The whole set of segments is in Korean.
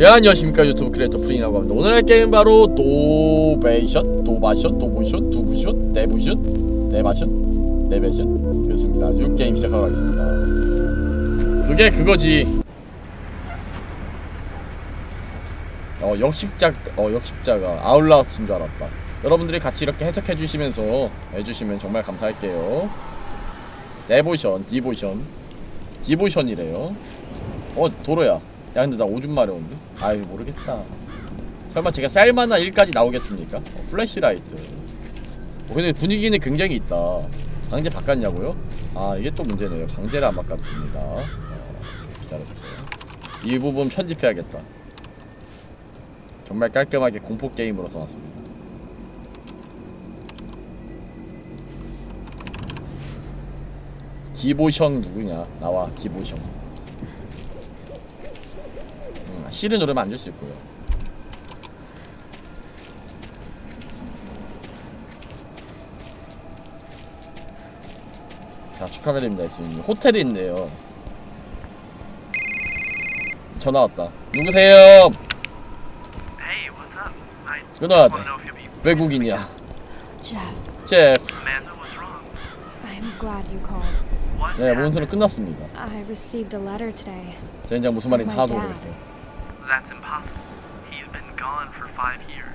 예 안녕하십니까 유튜브 크리에이터 프린이라고 합니다. 오늘 할 게임 바로 도베이션 도바션 도보션 두부션 네부션 네바션 네베션 그렇습니다. 6게임 시작하도록 하겠습니다. 그게 그거지. 어 역십자 어 역십자가 아울라스인 줄 알았다. 여러분들이 같이 이렇게 해석해 주시면서 해주시면 정말 감사할게요. 네보션 디보션 Devotion이래요. 어 도로야 야 근데 나 오줌 마려운데? 아이 모르겠다. 설마 제가 쌀만한 일까지 나오겠습니까? 어, flashlight. 어, 근데 분위기는 굉장히 있다. 방제 바꿨냐고요? 아 이게 또 문제네요. 방제를 안 바꿨습니다. 어, 기다려주세요. 이 부분 편집해야겠다. 정말 깔끔하게 공포게임으로 써놨습니다. 디보션 누구냐? 나와 디보션 음, C를 누르면 안줄수 있고요 자 축하드립니다 예수님 호텔이 있네요 전화 왔다 누구세요 끊어야 돼 외국인이야 Jeff, 제프? 네 몬스는 끝났습니다 today. 젠장 무슨 말인지 Oh 하나도 God. 모르겠어 That's impossible. He's been gone for five years.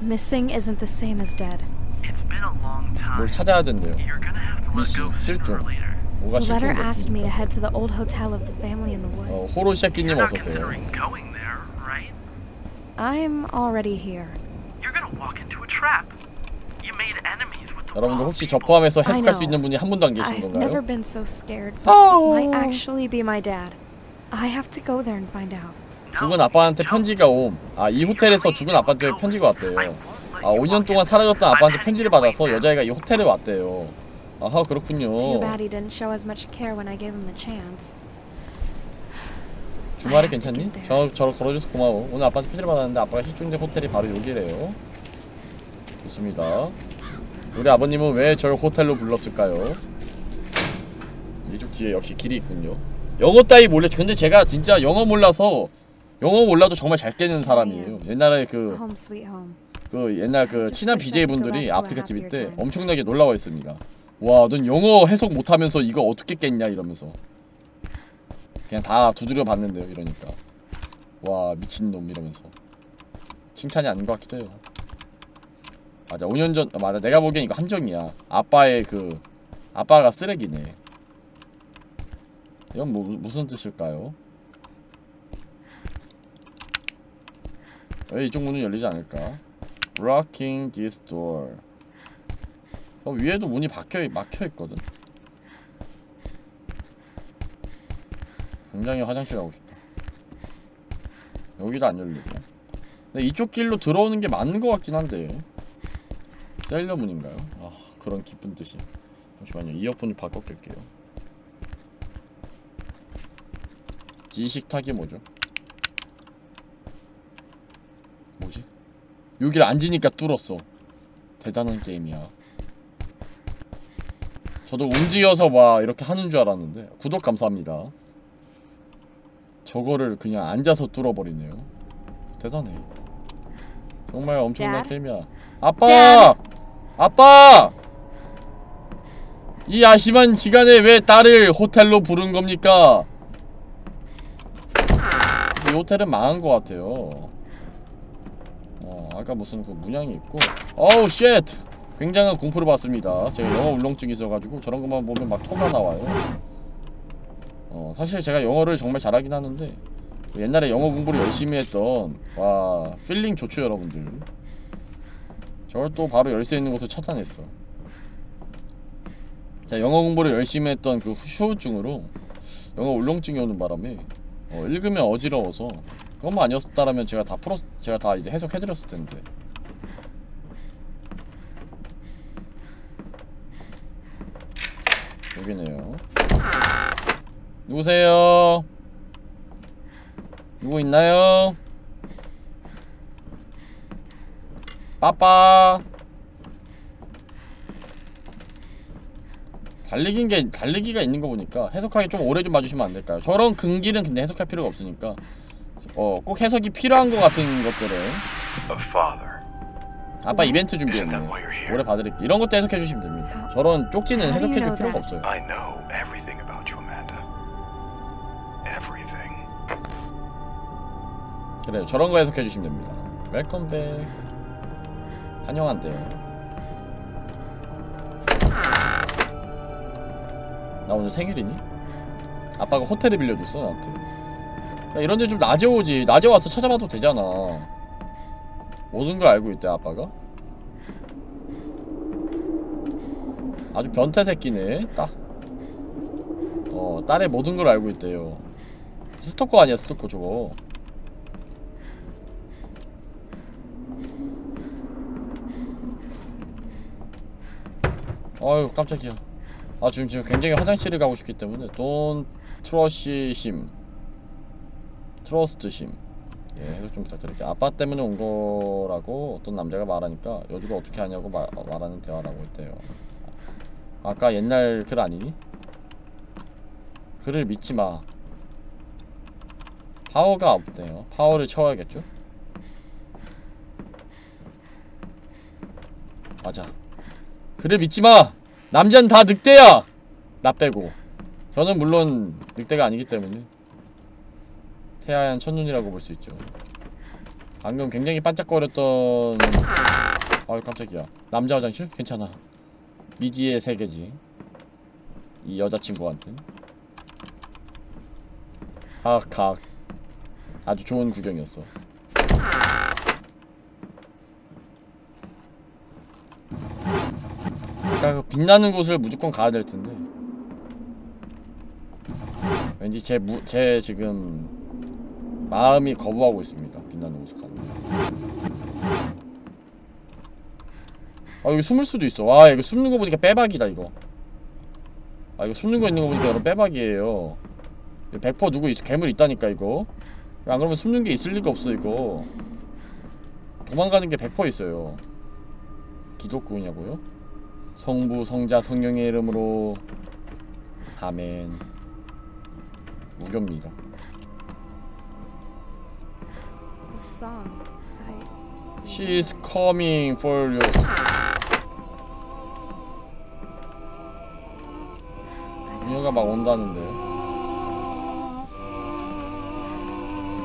Missing isn't the same as dead. It's been a long time. 뭘 찾아야 된대요 You're gonna have to let 미신, go sooner 실종. or later. 뭐가 The letter asked me to 실종됐습니까 head to the old hotel of the family in the 어, woods. 호로시아끼님 You're not 어서오세요 considering going there, right? I'm already here. You're gonna walk into a trap. You made enemies with the 여러분들 wrong 혹시 저 people. 포함해서 I 해석할 수 know. 있는 분이 한 분도 안 계신 I've never 건가요? been so scared. Oh. Might actually be my dad. I have to go there and find out. 죽은 아빠한테 편지가 옴. 아, 이 호텔에서 죽은 아빠한테 편지가 왔대요. 아, 5년 동안 사라졌던 아빠한테 편지를 받아서 여자애가 이 호텔에 왔대요. 아하, 그렇군요. 주말에 괜찮니? 저, 저를 걸어줘서 고마워. 오늘 아빠한테 편지를 받았는데 아빠가 실종된 호텔이 바로 여기래요. 좋습니다. 우리 아버님은 왜 저를 호텔로 불렀을까요? 이쪽 뒤에 역시 길이 있군요. 영어 따위 몰래 근데 제가 진짜 영어 몰라서 영어 몰라도 정말 잘 깨는 사람이에요. 옛날에 그. 그 옛날 그 친한 wish I BJ could go 분들이 back to a 아프리카 TV 때. 엄청나게 놀라워 했습니다. 와, 넌 영어 해석 못하면서 이거 어떻게 깼냐 이러면서 그냥 다 두드려 봤는데요, 이러니까 와 미친놈 이러면서 칭찬이 아닌 것 같기도 해요. 맞아, 5년 전 아, 맞아, 내가 보기엔 이거 함정이야. 아빠의 그 아빠가 쓰레기네. 이건 뭐 무슨 뜻일까요? 왜 이쪽 문은 열리지 않을까? Locking this door. 어, 위에도 문이 박혀 막혀 있거든. 굉장히 화장실 가고 싶다. 여기도 안 열리고. 근데 이쪽 길로 들어오는 게 맞는 것 같긴 한데. 셀러 문인가요? 아 그런 기쁜 뜻이. 잠시만요. 이어폰을 바꿔 낄게요. 지식탁이 뭐죠? 뭐지? 여기를 앉으니까 뚫었어. 대단한 게임이야. 저도 움직여서 막 이렇게 하는 줄 알았는데 구독 감사합니다. 저거를 그냥 앉아서 뚫어버리네요. 대단해. 정말 엄청난? 게임이야. 아빠! 아빠! 이 아심한 시간에 왜 딸을 호텔로 부른 겁니까? 이 호텔은 망한 것 같아요. 어, 아까 무슨 그 문양이 있고. 어우, shit! 굉장한 공포를 받습니다. 제가 영어 울렁증이 있어가지고 저런 것만 보면 막 토가 나와요. 어, 사실 제가 영어를 정말 잘하긴 하는데 옛날에 영어 공부를 열심히 했던 와 feeling 좋죠 여러분들. 저걸 또 바로 열쇠 있는 곳을 찾아냈어. 자 영어 공부를 열심히 했던 그 후유증으로 영어 울렁증이 오는 바람에 어, 읽으면 어지러워서 그것만 아니었다라면 제가 다 풀었 제가 다 이제 해석해드렸을 텐데. 여기네요. 누구세요? 누구 있나요? 빠빠. 달리긴 게 달리기가 있는 거 보니까 해석하기 좀 오래 좀 봐주시면 안 될까요? 저런 근기는 근데 해석할 필요가 없으니까 어 꼭 해석이 필요한 것 같은 것들을 A father. 아빠 이벤트 준비했네? 오래 봐드릴게 이런 것도 해석해 주시면 됩니다 저런 쪽지는 해석해 줄 필요가? 없어요 I know everything about you, Amanda. Everything. 그래 저런 거 해석해 주시면 됩니다 Welcome back 환영한대요 나 오늘 생일이니? 아빠가 호텔을 빌려줬어 나한테 야, 이런 데 좀 낮에 오지. 낮에 와서 찾아봐도 되잖아. 모든 걸 알고 있대 아빠가? 아주 변태 새끼네 딱 어, 딸의 모든 걸 알고 있대요. 스토커 아니야 스토커 저거. 아유 깜짝이야. 아 지금 지금 굉장히 화장실을 가고 싶기 때문에. Don't trust him trust him 예 해석 좀 부탁드릴게요 아빠 때문에 온 거라고 어떤 남자가 말하니까 여주가 어떻게 하냐고 마, 어, 말하는 대화라고 했대요 아까 옛날 글 아니니? 글을 믿지 마 파워가 없대요 파워를 채워야겠죠? 맞아 그를 믿지 마! 남자는 다 늑대야! 나 빼고. 저는 물론 늑대가 아니기 때문에 태아한 첫눈이라고 볼 수 있죠. 방금 굉장히 반짝거렸던 아유 깜짝이야. 남자 화장실? 괜찮아. 미지의 세계지. 이 여자친구한텐. 하악 아주 좋은 구경이었어. 아까 그 빛나는 곳을 무조건 가야 될 텐데. 왠지 제, 무, 제 지금 마음이 거부하고 있습니다. 빛나는. 거. 아 여기 숨을 수도 있어. 와 이거 숨는 거 보니까 빼박이다 이거. 아 이거 숨는 거 있는 거 보니까 여러분 빼박이에요. 100% 누구 있, 괴물 있다니까 이거. 안 그러면 숨는 게 있을 리가 없어 이거. 도망가는 게 100% 있어요. 기독교냐고요? 성부, 성자, 성령의 이름으로 아멘. 무교입니다. The song. I. She is coming for you. 미녀가 막 온다는데.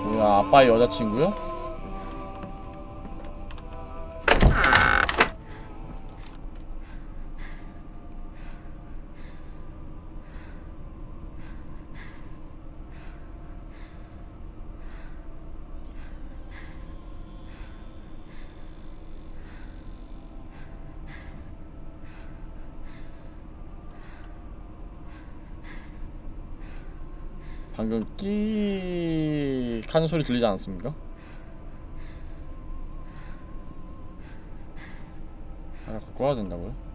뭐야, 아빠의 여자친구요? 방금 끼 하는 소리 들리지 않았습니까? 아, 그거 꺼야 된다고요?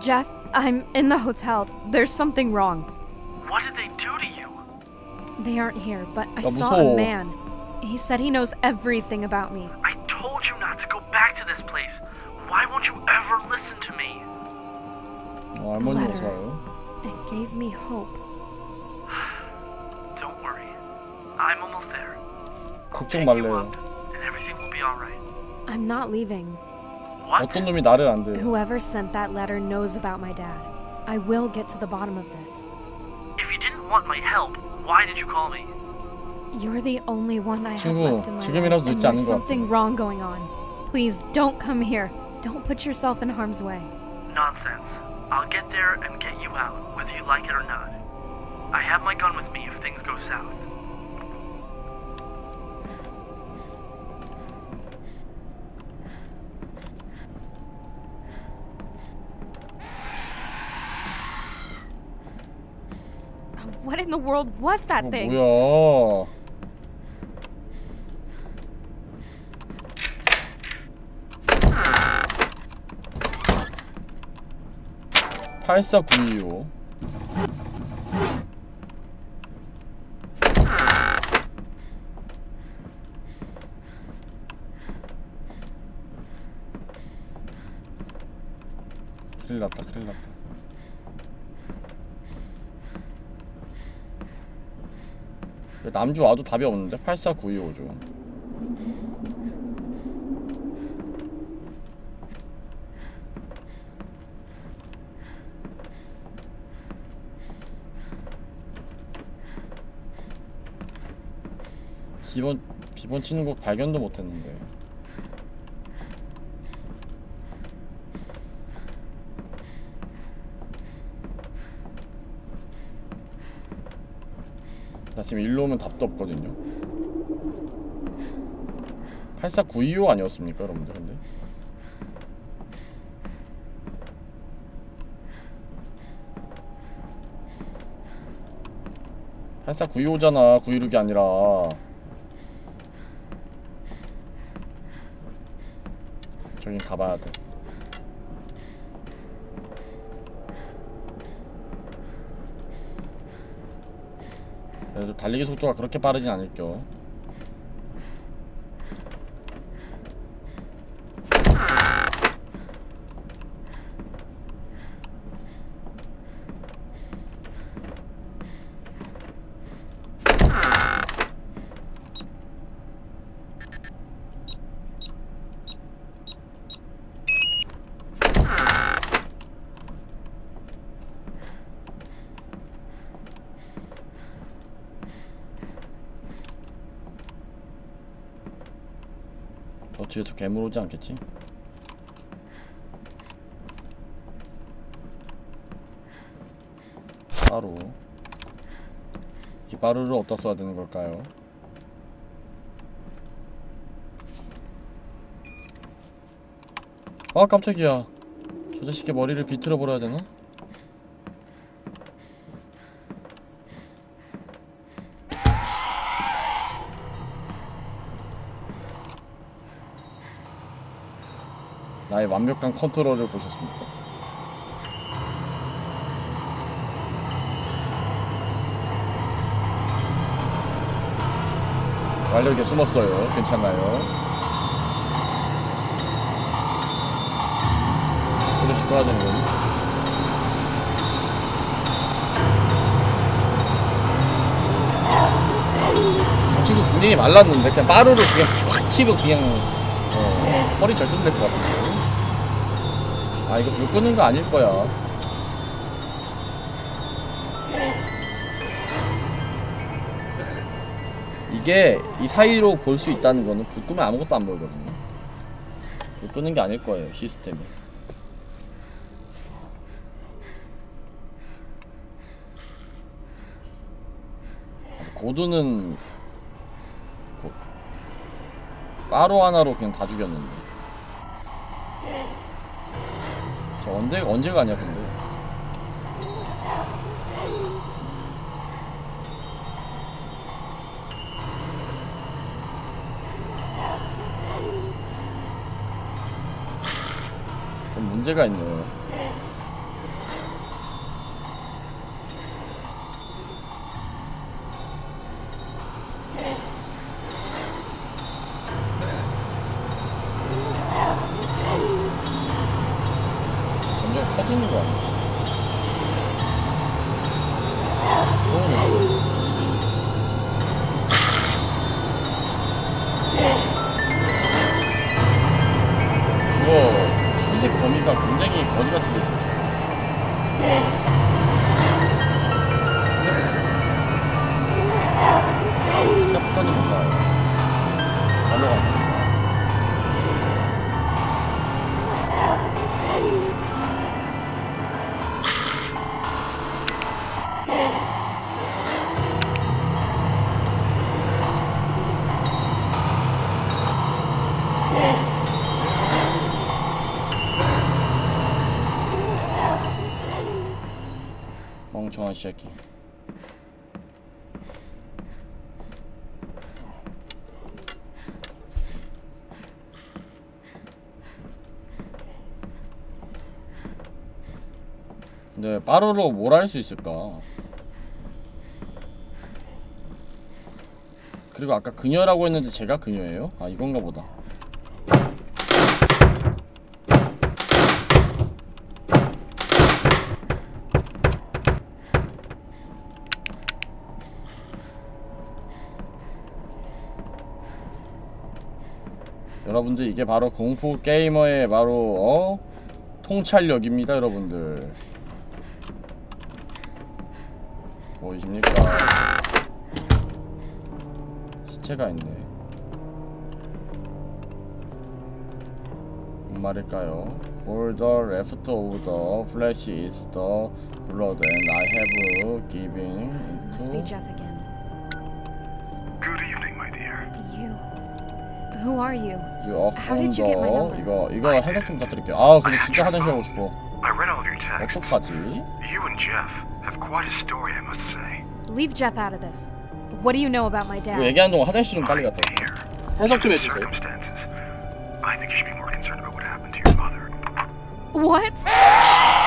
Jeff, I'm in the hotel. There's something wrong. What did they do to you? They aren't here, but I 야, saw 무서워. a man. He said he knows everything about me. I told you not to go back to this place. Why won't you ever listen to me? 어, 할머니 Letter. 오사요. It gave me hope. Don't worry. I'm almost there. 걱정 Pick you 말래요. up, and everything will be alright. I'm not leaving. What? 어떤 놈이 나를 안 돼. Whoever sent that letter knows about my dad. I will get to the bottom of this. If you didn't want my help, why did you call me? You're the only one I have 친구, left in my 지금이라도 life, and 늦지 there's 않은 것 something 같아. wrong going on. Please don't come here. Don't put yourself in harm's way. Nonsense. I'll get there and get you out, whether you like it or not. I have my gun with me if things go south. In the world was that thing? 뭐야? 팔사 구이오. 큰일 났다, 큰일 났다. 남주 와도 답이 없는데? 84925죠. 기본 비번 치는 곳 발견도 못했는데 나 지금 일로 오면 답도 없거든요. 84925 아니었습니까 여러분들 근데? (8492호잖아) (916이) 아니라. 저긴 가봐야 돼 달리기 속도가 그렇게 빠르진 않을 겨 저 뒤에서 괴물 오지 않겠지? 바로 이 바루를 어디다 써야 되는 걸까요? 아 깜짝이야 저 자식의 머리를 비틀어 버려야 되나? 나의 완벽한 컨트롤을 보셨습니까? 완벽하게 숨었어요. 괜찮나요? 소리 시끄러야 되는 거니? 저 친구 굉장히 말랐는데 그냥 빠루를 그냥 팍 치고 그냥 어, 허리 절단될 것 같은데 아 이거 불 끄는 거 아닐 거야. 이게 이 사이로 볼 수 있다는 거는 불 끄면 아무것도 안 보이거든요. 불 끄는 게 아닐 거예요 시스템이. 고드는 고... 빠로 하나로 그냥 다 죽였는데 저 언제 언제 가냐 근데? 좀 문제가 있네 Tomate aqui. 빠르로 뭘 할 수 있을까? 그리고 아까 그녀라고 했는데 제가 그녀예요? 아, 이건가 보다. 여러분들 이게 바로 공포 게이머의 바로 어 통찰력입니다 여러분들 보이십니까 시체가 있네 뭔 말일까요 For the left of the flesh is the blood and I have given Must Who are you? you How from did you get my the number? 이거 이거 해석 좀 부탁드릴게요 아 근데 진짜 화장실 가고 싶어 I read all of your texts. 어떡하지? You and Jeff have quite a story, I must say. Leave Jeff out of this. What do you know about my 이거 dad? 얘기하는 동안 화장실 좀 빨리 My 갔다 올게요 dear, 해석 좀 the 해주세요 circumstances. I think you should be more concerned about what happened to your mother. What?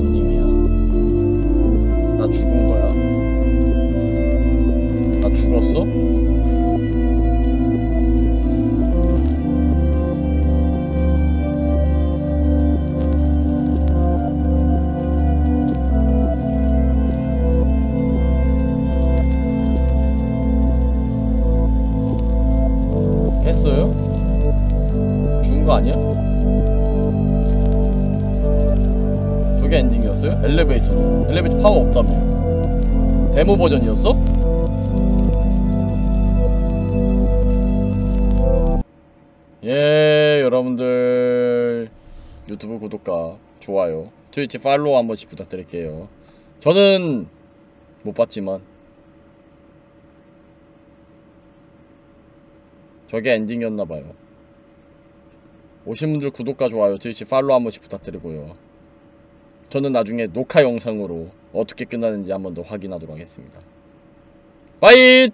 나왜 데모 버전이었어? 예 여러분들. 유튜브 구독과 좋아요 트위치 팔로우 한 번씩 부탁드릴게요. 저는 못 봤지만. 저게 엔딩이었나봐요. 오신 분들 구독과 좋아요 트위치 팔로우 한 번씩 부탁드리고요. 저는 나중에 녹화 영상으로 어떻게 끝나는지 한 번 더 확인하도록 하겠습니다. 빠잇!